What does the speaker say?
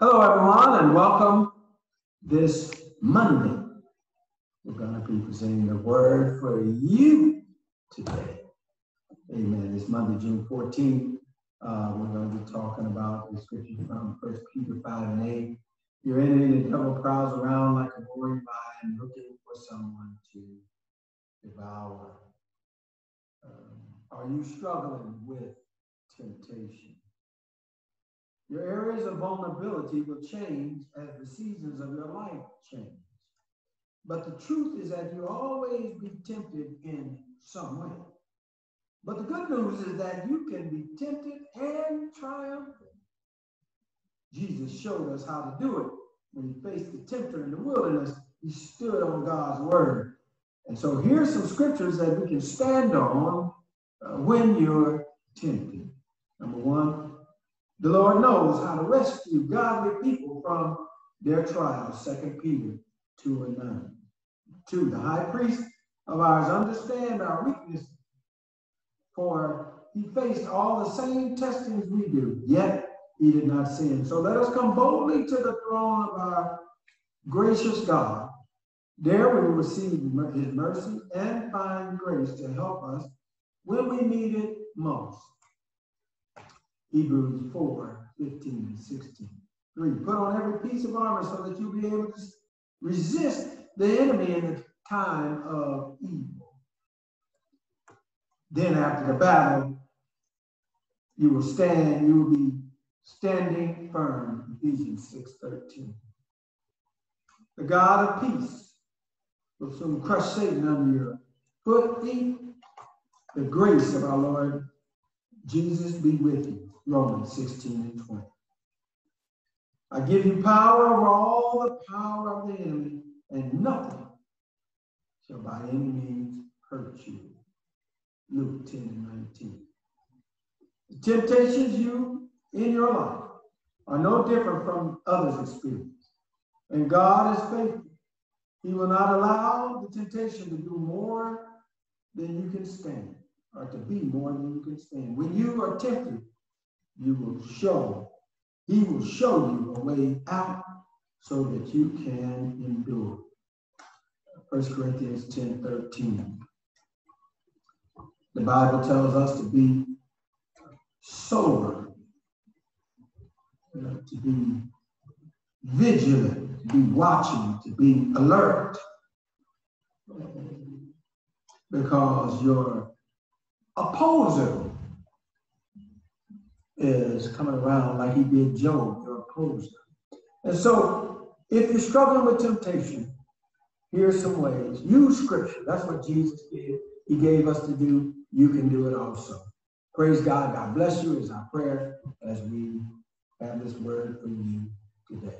Hello, everyone, and welcome this Monday. We're going to be presenting the word for you today. Amen. It's Monday, June 14th. Uh, we're going to be talking about the scripture from 1 Peter 5 and 8. Your enemy, the devil, prowls around like a roaring lion looking for someone to devour. Um, are you struggling with temptation? Your areas of vulnerability will change as the seasons of your life change. But the truth is that you'll always be tempted in some way. But the good news is that you can be tempted and triumphant. Jesus showed us how to do it. When he faced the tempter in the wilderness, he stood on God's word. And so here's some scriptures that we can stand on uh, when you're tempted. Number one, the Lord knows how to rescue godly people from their trials. Second Peter 2 and 9. 2. The high priest of ours understand our weakness, for he faced all the same testings we do, yet he did not sin. So let us come boldly to the throne of our gracious God. There we will receive his mercy and find grace to help us when we need it most. Hebrews 4, 15 16. Three, put on every piece of armor so that you'll be able to resist the enemy in the time of evil. Then after the battle, you will stand, you will be standing firm. Ephesians 6, 13. The God of peace will soon crush Satan under your foot. The grace of our Lord Jesus be with you. Romans 16 and 20. I give you power over all the power of the enemy, and nothing shall by any means hurt you. Luke 10 and 19. The temptations you in your life are no different from others' experience. And God is faithful. He will not allow the temptation to do more than you can stand, or to be more than you can stand. When you are tempted, you will show, he will show you a way out so that you can endure. 1 Corinthians 10 13. The Bible tells us to be sober, to be vigilant, to be watching, to be alert. Because your opposer is coming around like he did Job, your opposer. And so, if you're struggling with temptation, here's some ways. Use scripture. That's what Jesus did. He gave us to do. You can do it also. Praise God. God bless you is our prayer as we have this word for you today.